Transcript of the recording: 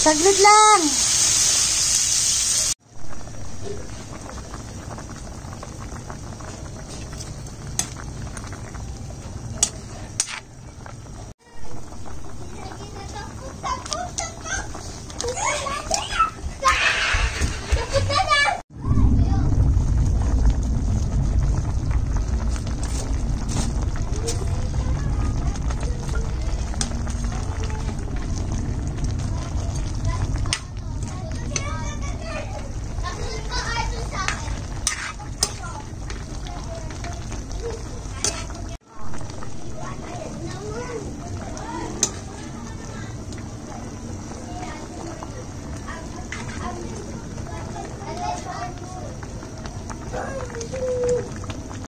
Saglit lang. Thank you.